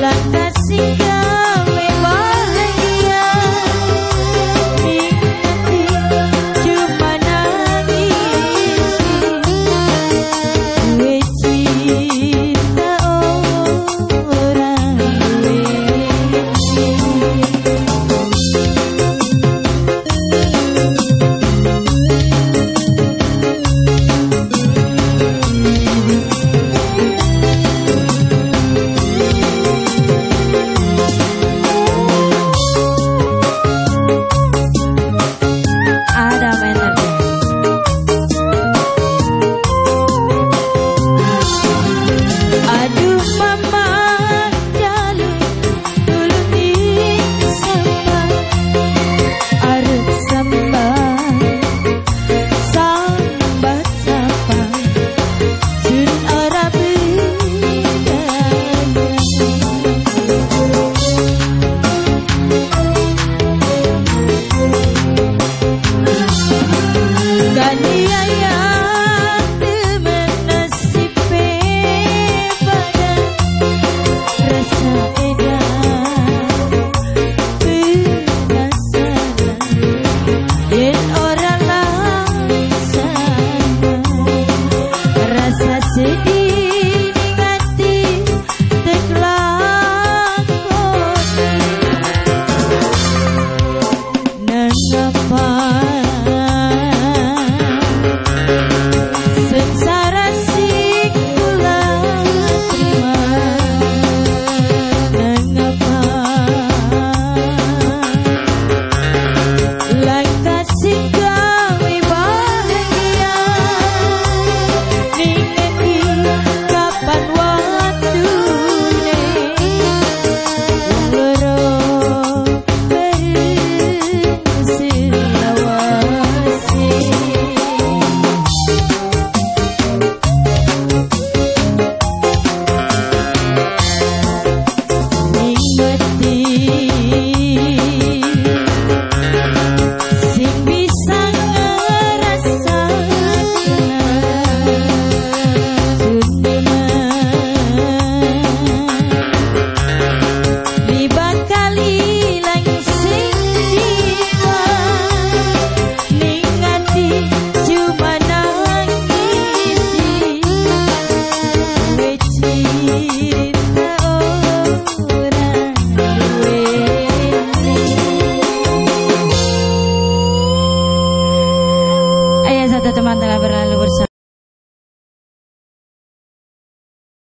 Nangapa